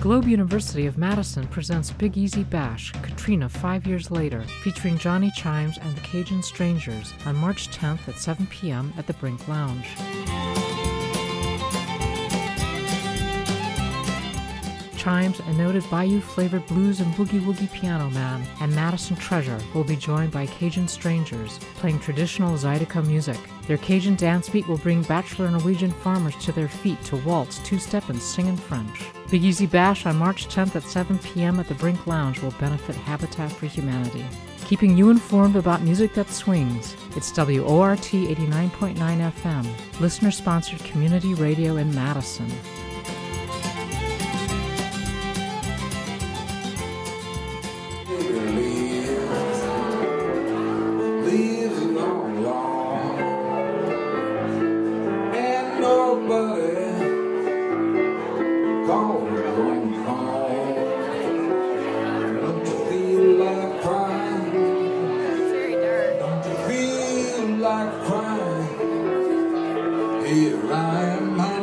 Globe University of Madison presents Big Easy Bash, Katrina Five Years Later, featuring Johnny Chimes and the Cajun Strangers on March 10th at 7 p.m. at the Brink Lounge. Chimes, a noted Bayou flavored blues and boogie woogie piano man, and Madison Treasure will be joined by Cajun Strangers, playing traditional Zydeco music. Their Cajun dance beat will bring bachelor Norwegian farmers to their feet to waltz, two step, and sing in French. Big Easy Bash on March 10th at 7 p.m. at the Brink Lounge will benefit Habitat for Humanity. Keeping you informed about music that swings, it's WORT 89.9 FM, listener sponsored community radio in Madison. Like crying? Don't you feel like crying? Here I am,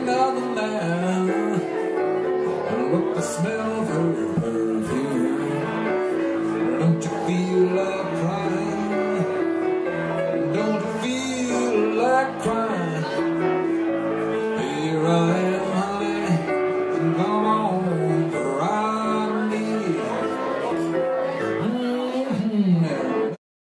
another man look the smell of her perfume. Don't you feel like crying? Don't you feel like crying? Here I am, honey I'm